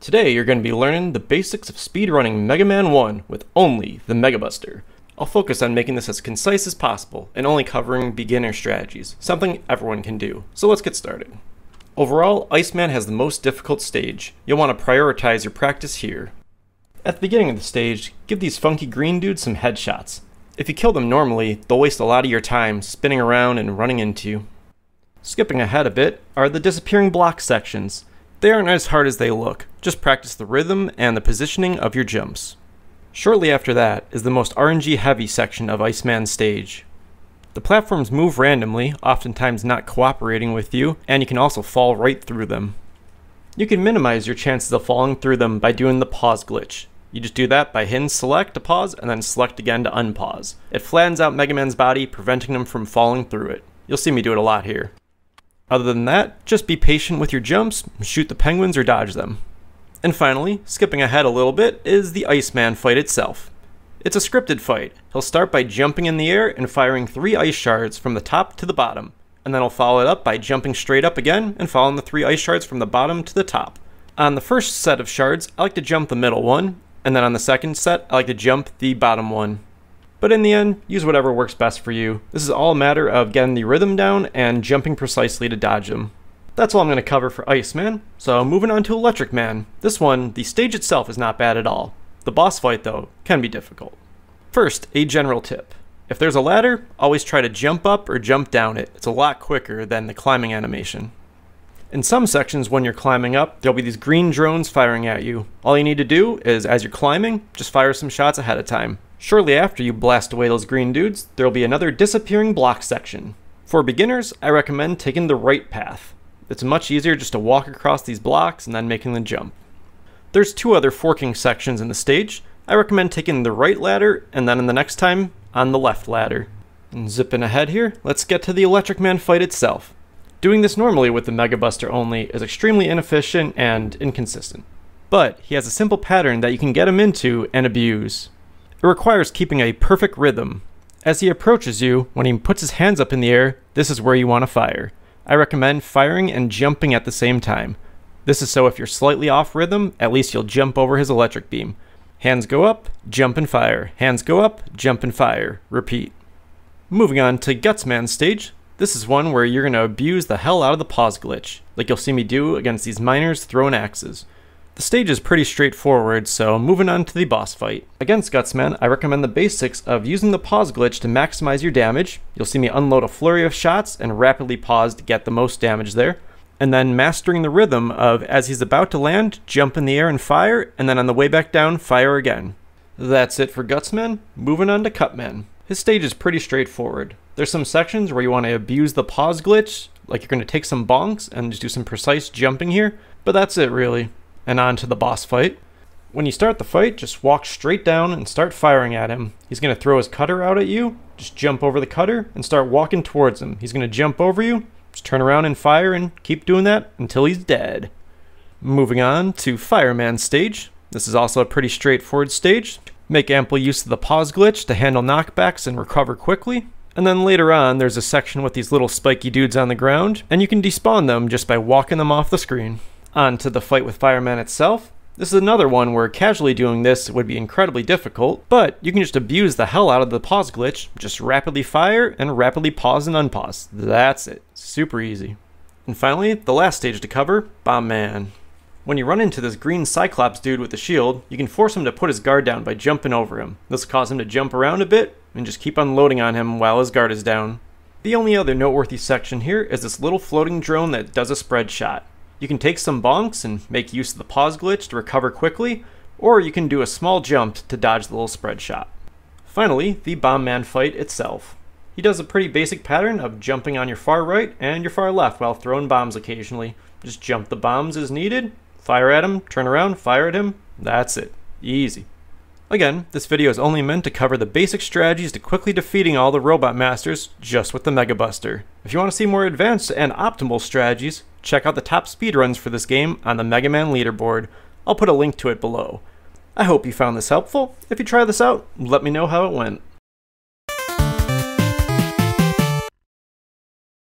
Today you're going to be learning the basics of speedrunning Mega Man 1 with only the Mega Buster. I'll focus on making this as concise as possible and only covering beginner strategies, something everyone can do. So let's get started. Overall, Iceman has the most difficult stage. You'll want to prioritize your practice here. At the beginning of the stage, give these funky green dudes some headshots. If you kill them normally, they'll waste a lot of your time spinning around and running into you. Skipping ahead a bit are the disappearing block sections. They aren't as hard as they look, just practice the rhythm and the positioning of your jumps. Shortly after that is the most RNG heavy section of Iceman's stage. The platforms move randomly, oftentimes not cooperating with you, and you can also fall right through them. You can minimize your chances of falling through them by doing the pause glitch. You just do that by hitting select to pause and then select again to unpause. It flattens out Mega Man's body, preventing him from falling through it. You'll see me do it a lot here. Other than that, just be patient with your jumps, shoot the penguins or dodge them. And finally, skipping ahead a little bit, is the Iceman fight itself. It's a scripted fight. He'll start by jumping in the air and firing three ice shards from the top to the bottom, and then he'll follow it up by jumping straight up again and following the three ice shards from the bottom to the top. On the first set of shards, I like to jump the middle one, and then on the second set, I like to jump the bottom one. But in the end, use whatever works best for you. This is all a matter of getting the rhythm down and jumping precisely to dodge them. That's all I'm going to cover for Iceman, so moving on to Electric Man. This one, the stage itself is not bad at all. The boss fight, though, can be difficult. First, a general tip. If there's a ladder, always try to jump up or jump down it. It's a lot quicker than the climbing animation. In some sections, when you're climbing up, there'll be these green drones firing at you. All you need to do is, as you're climbing, just fire some shots ahead of time. Shortly after you blast away those green dudes, there will be another disappearing block section. For beginners, I recommend taking the right path. It's much easier just to walk across these blocks and then making the jump. There's two other forking sections in the stage. I recommend taking the right ladder and then in the next time on the left ladder. And zipping ahead here, let's get to the Electric Man fight itself. Doing this normally with the Mega Buster only is extremely inefficient and inconsistent. But he has a simple pattern that you can get him into and abuse. It requires keeping a perfect rhythm. As he approaches you, when he puts his hands up in the air, this is where you want to fire. I recommend firing and jumping at the same time. This is so if you're slightly off rhythm, at least you'll jump over his electric beam. Hands go up, jump and fire. Hands go up, jump and fire. Repeat. Moving on to Gutsman's stage. This is one where you're going to abuse the hell out of the pause glitch, like you'll see me do against these miners throwing axes. The stage is pretty straightforward, so moving on to the boss fight. Against Gutsman, I recommend the basics of using the pause glitch to maximize your damage. You'll see me unload a flurry of shots and rapidly pause to get the most damage there. And then mastering the rhythm of as he's about to land, jump in the air and fire, and then on the way back down, fire again. That's it for Gutsman. Moving on to Cutman. His stage is pretty straightforward. There's some sections where you want to abuse the pause glitch, like you're going to take some bonks and just do some precise jumping here, but that's it really and on to the boss fight. When you start the fight, just walk straight down and start firing at him. He's going to throw his cutter out at you. Just jump over the cutter and start walking towards him. He's going to jump over you. Just turn around and fire and keep doing that until he's dead. Moving on to Fireman stage. This is also a pretty straightforward stage. Make ample use of the pause glitch to handle knockbacks and recover quickly. And then later on, there's a section with these little spiky dudes on the ground, and you can despawn them just by walking them off the screen. On to the fight with Fireman itself. This is another one where casually doing this would be incredibly difficult, but you can just abuse the hell out of the pause glitch, just rapidly fire and rapidly pause and unpause. That's it. Super easy. And finally, the last stage to cover, Bomb Man. When you run into this green Cyclops dude with the shield, you can force him to put his guard down by jumping over him. This will cause him to jump around a bit, and just keep unloading on him while his guard is down. The only other noteworthy section here is this little floating drone that does a spread shot. You can take some bonks and make use of the pause glitch to recover quickly, or you can do a small jump to dodge the little spread shot. Finally, the Bomb Man fight itself. He does a pretty basic pattern of jumping on your far right and your far left while throwing bombs occasionally. Just jump the bombs as needed, fire at him, turn around, fire at him. That's it. Easy. Again, this video is only meant to cover the basic strategies to quickly defeating all the Robot Masters just with the Mega Buster. If you want to see more advanced and optimal strategies, check out the top speedruns for this game on the Mega Man leaderboard. I'll put a link to it below. I hope you found this helpful. If you try this out, let me know how it went.